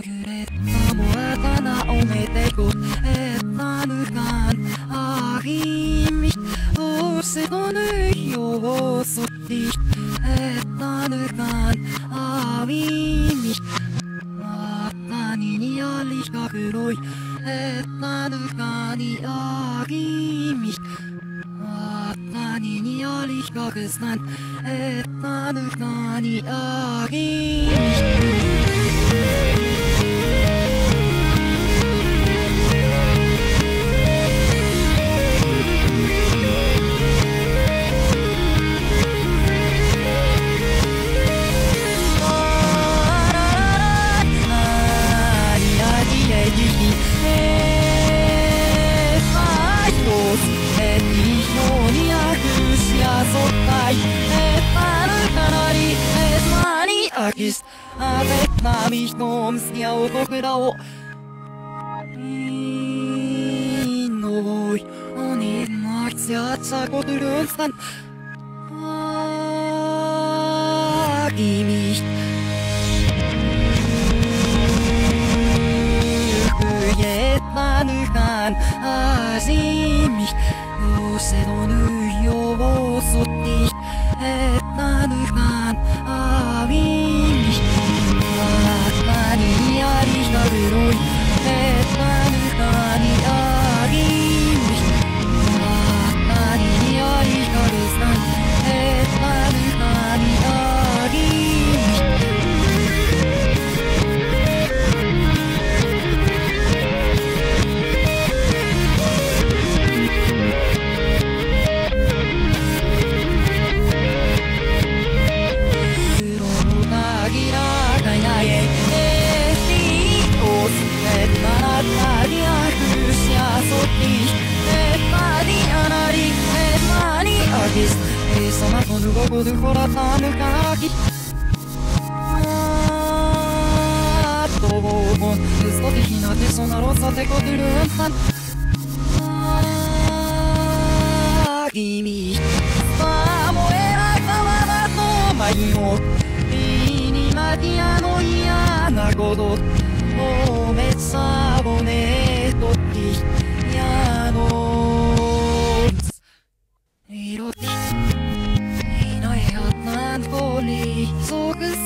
그래 너무하다 나 오해되고 했다는 간 아힘이 올세도는 요소티 했다는 간 아힘이 아따니니 알리가 그로이 했다는 간이 아힘이 아따니니 알리가 그산 했다는 간이 아힘이 ist. Avec ma mich noms ja otokurao Inoi Oni martsia tsakoturunstan Agi mich Manükan, asi mich, Usedonu yovosutti Etmanukan avimich Sono con un poco di corazón caki Todo Esto de hina de sono rosa te codirunsan Kimi Samoera kawara to mai mo Ini matia no ia na godo O me for